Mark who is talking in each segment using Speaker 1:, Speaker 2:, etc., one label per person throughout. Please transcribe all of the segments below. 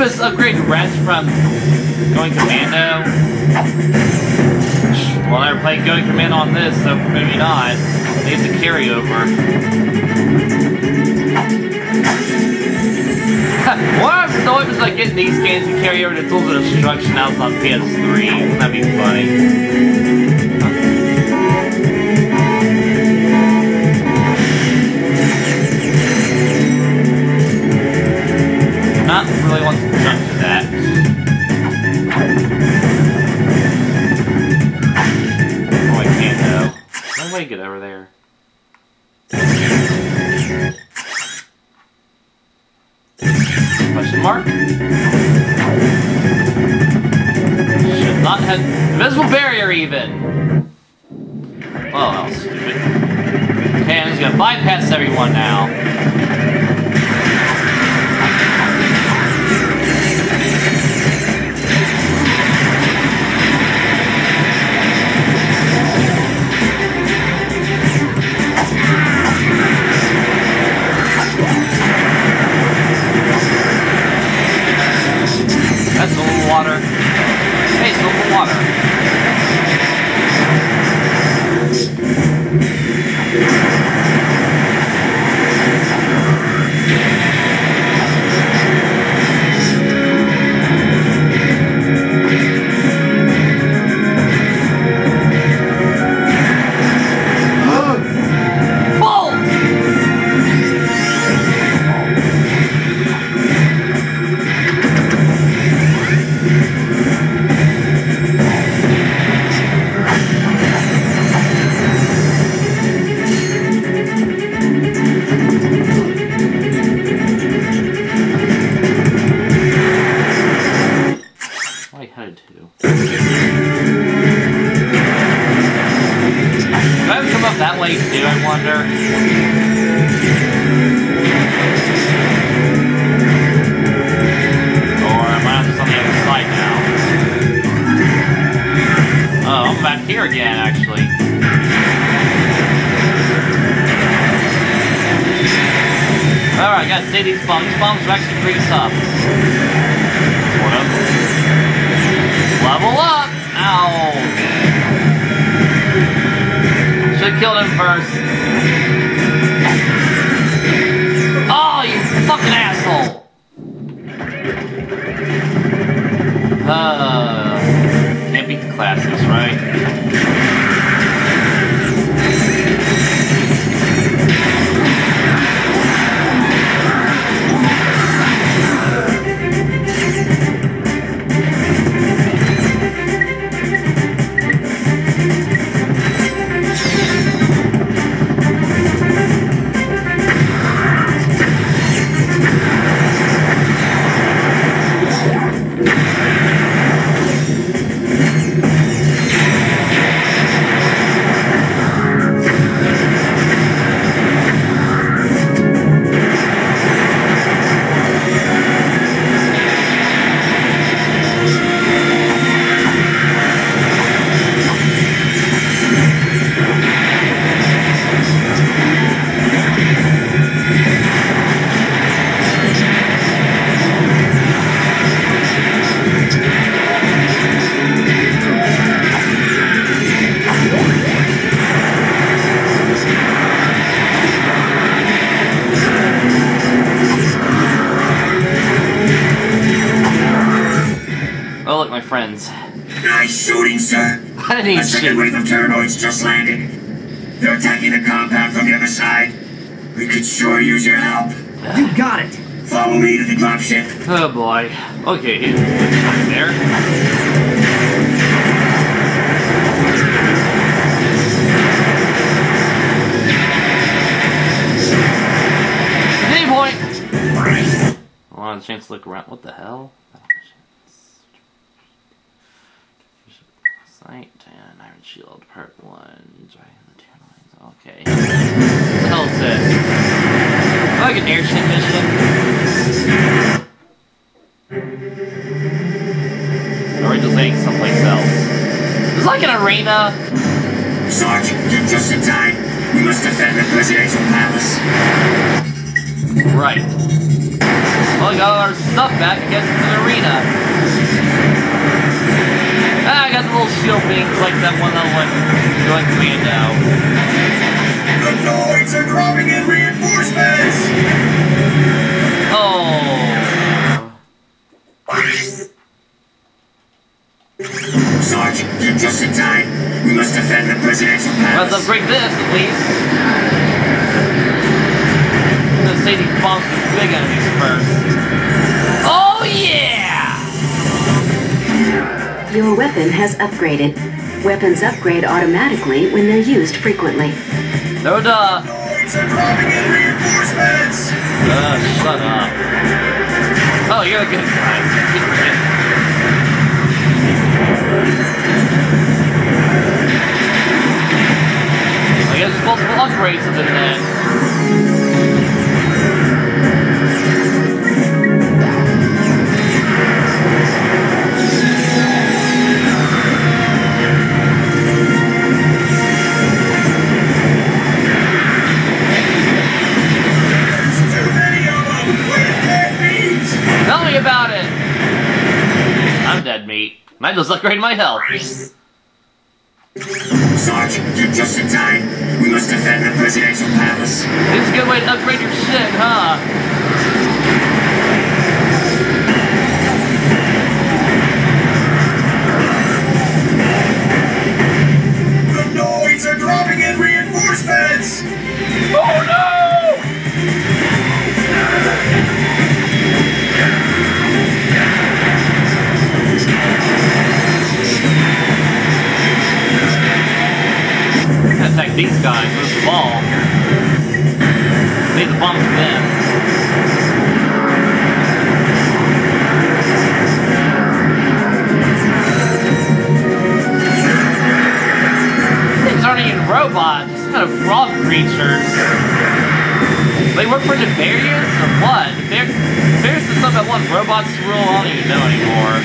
Speaker 1: us upgrade rest from going commando. Well, I never played going commando on this, so maybe not. It's a carryover. what if the weapons I get in these games to carry over to Tools of Destruction now on PS3? That'd be funny. That. Oh, I can't though. No way to get over there. Question mark? Should not have invisible barrier even. Oh, that was stupid. Okay, I'm just gonna bypass everyone now. Actually pretty tough. Sort of. Level up! Ow! Should've killed him first. Oh, you fucking asshole! Uh,
Speaker 2: sir.
Speaker 1: I didn't
Speaker 2: A
Speaker 1: even
Speaker 2: second wave of Tyhrranoids just landed. They're attacking the compound from the other side. We could sure use your help.
Speaker 3: You got it.
Speaker 2: Follow me to the dropship.
Speaker 1: Oh boy. Okay, he's something there. Any point. I want a chance to look around. What the hell? Sight and Iron Shield Part One. Driving the Terrorlines. Okay. What the hell is this? Like an airship mission? Or just heading someplace else? It's like an arena.
Speaker 2: Sarge, you're just in time. We must defend the presidential palace.
Speaker 1: Right. Well, we got all our stuff back. I guess it's an arena. Little shield things like that one that went going commando.
Speaker 2: The Noids are dropping in reinforcements!
Speaker 1: Oh.
Speaker 2: You're just in time. We must defend the presidential
Speaker 1: Let's
Speaker 2: palace.
Speaker 1: upgrade this at least. Let's say these bombs are big enemies first. Oh yeah!
Speaker 3: Your weapon has upgraded. Weapons upgrade automatically when they're used frequently.
Speaker 1: No duh.
Speaker 2: Noids are dropping in reinforcements!
Speaker 1: Uh, shut up. Oh, you're a good guy. I guess there's multiple upgrades within that. Might just upgrade my health.
Speaker 2: Sarge, you're just in time. We must defend the presidential palace.
Speaker 1: This is a good way to upgrade your shit, huh? Guys with the ball. Need the bomb for them. Things aren't even robots, it's kind of frog creatures. They work for Nefarious or what? Nefar- Nefarious is something that one robots to rule, I don't even know anymore.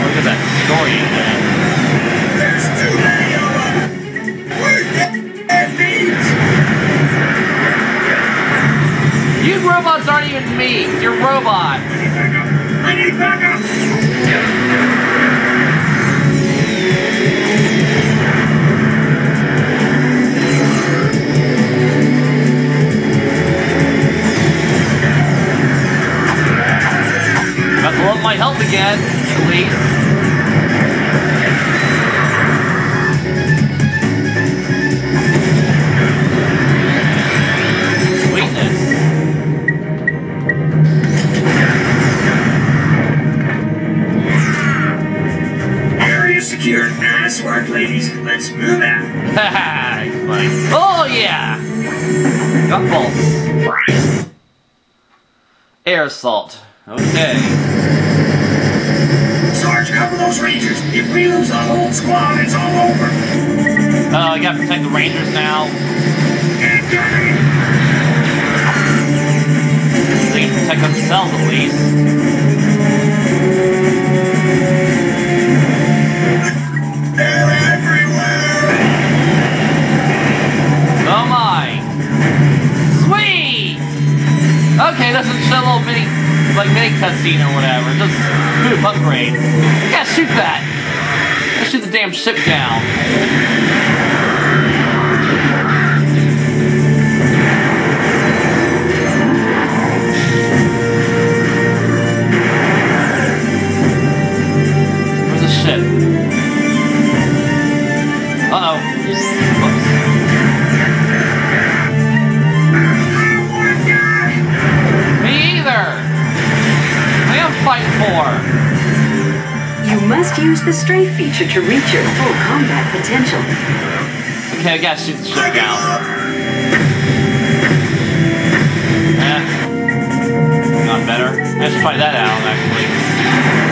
Speaker 1: Look at that story again. You robots aren't even me, you're robots.
Speaker 2: I need backup!
Speaker 1: Got to love my health again, at least. Assault. Okay.
Speaker 2: Sarge, cover those rangers. If we lose the whole squad, it's all over.
Speaker 1: Oh, I gotta protect the Rangers now. They can protect themselves at least.
Speaker 2: They're everywhere!
Speaker 1: Oh my! Sweet! Okay, that's a little mini, like mini cutscene or whatever. Just move upgrade. Yeah, shoot that! Let's shoot the damn ship down. The
Speaker 3: strafe feature to reach your full combat potential.
Speaker 1: Okay, I gotta shoot the
Speaker 2: I
Speaker 1: ship
Speaker 2: give
Speaker 1: down. Eh. Not better. Let's try that out, actually.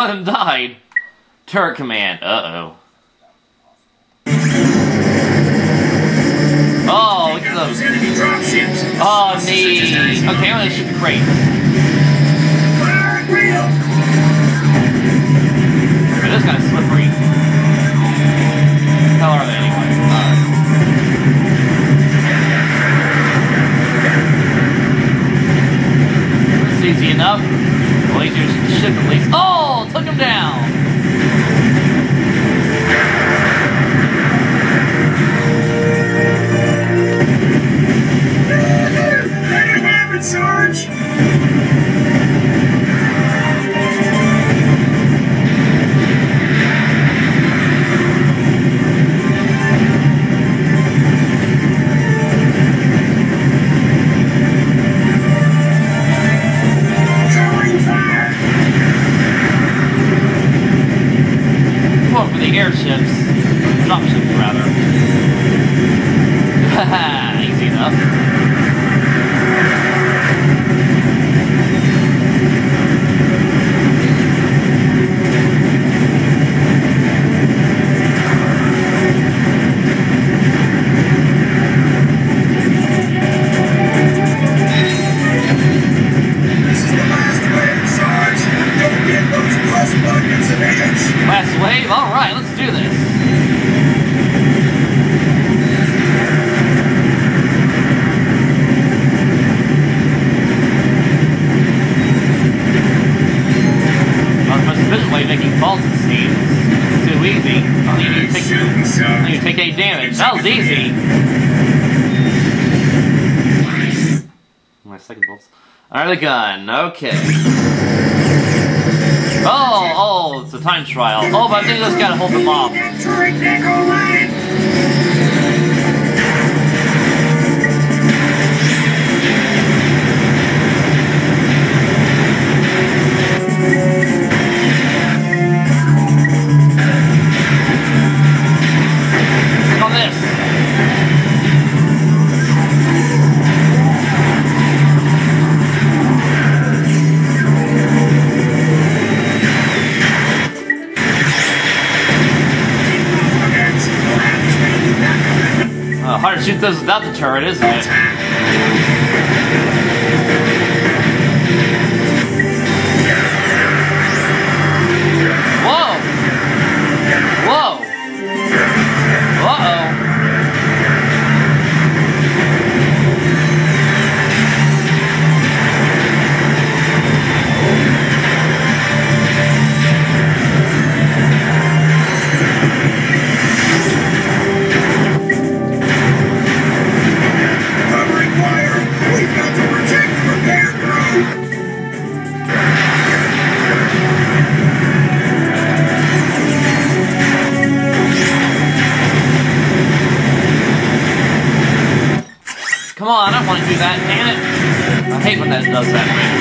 Speaker 1: one of them died. Turret command. Uh-oh. Oh, look at
Speaker 2: those.
Speaker 1: Oh, neat. Okay, oh, this should
Speaker 2: be great. the
Speaker 1: this guy's slippery. What the hell are they anyway? Uh, easy enough. Well, easier ship at least. Oh! Welcome down. take any damage. That was easy. My second bolts. the gun. Okay. Oh, oh, it's a time trial. Oh, but I think this gotta hold them off. shit does without the turret, isn't it? loves that
Speaker 2: movie.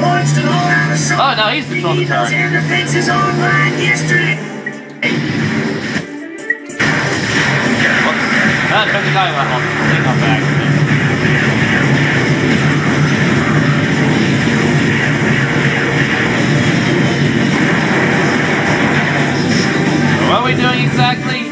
Speaker 1: Oh, no, he's controlling the
Speaker 2: tower.
Speaker 1: Ah, turn the guy around. Take off back. What are we doing exactly?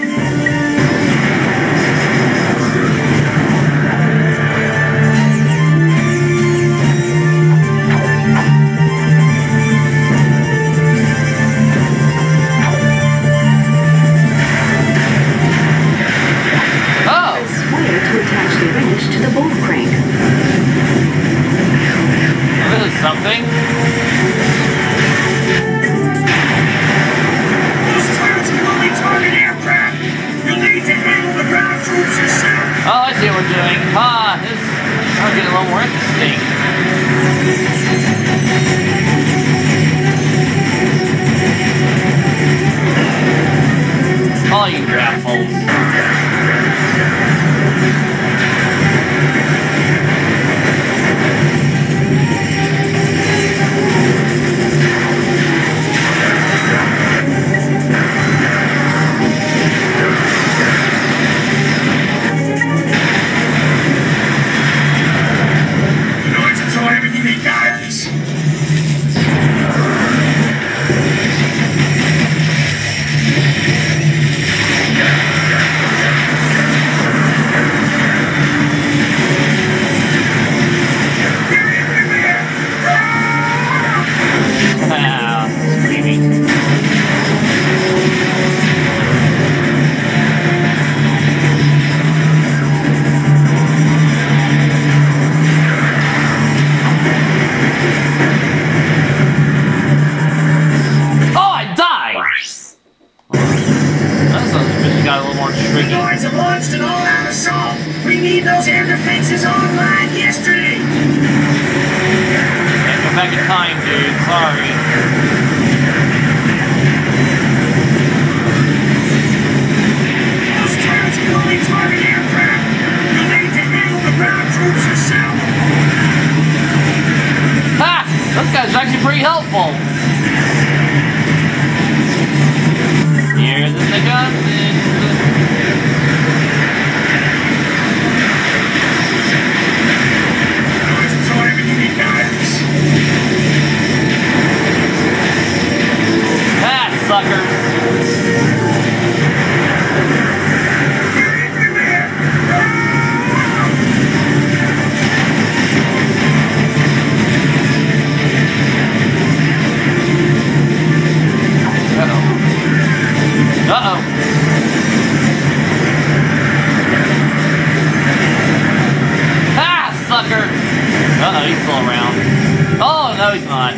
Speaker 1: He's not.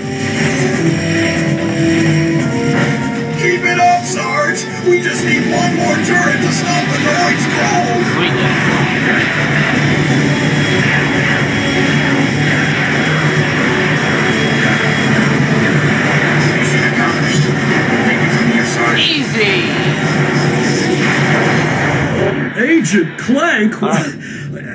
Speaker 2: Keep it up, Sarge. We just need one more turret to stop the droids' goal.
Speaker 1: Sweetness.
Speaker 2: Mission accomplished. Take it from here, Sarge.
Speaker 1: Easy.
Speaker 4: Agent Clank, what?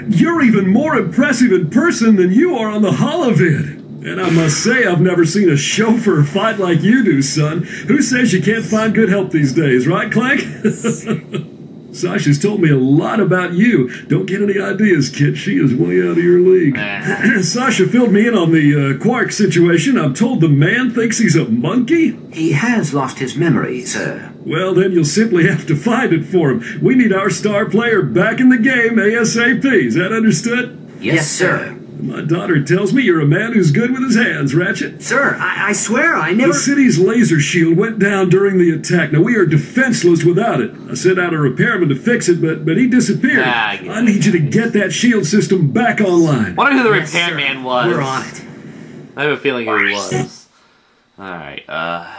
Speaker 4: you're even more impressive in person than you are on the holovid. And I must say, I've never seen a chauffeur fight like you do, son. Who says you can't find good help these days, right, Clank? Sasha's told me a lot about you. Don't get any ideas, kid. She is way out of your league. Sasha filled me in on the uh, Qwark situation. I'm told the man thinks he's a monkey.
Speaker 5: He has lost his memory, sir.
Speaker 4: Well, then you'll simply have to find it for him. We need our star player back in the game ASAP. Is that understood?
Speaker 5: Yes, sir.
Speaker 4: My daughter tells me you're a man who's good with his hands, Ratchet.
Speaker 5: Sir, I, I swear I never.
Speaker 4: The city's laser shield went down during the attack. Now we are defenseless without it. I sent out a repairman to fix it, but but he disappeared.
Speaker 1: Ah, I
Speaker 4: I need you to get that shield system back online.
Speaker 1: Wonder who the
Speaker 5: Yes, sir.
Speaker 1: repairman was.
Speaker 5: We're on it.
Speaker 1: I have a feeling who he was. Alright, uh.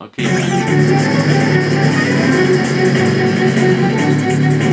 Speaker 1: Okay.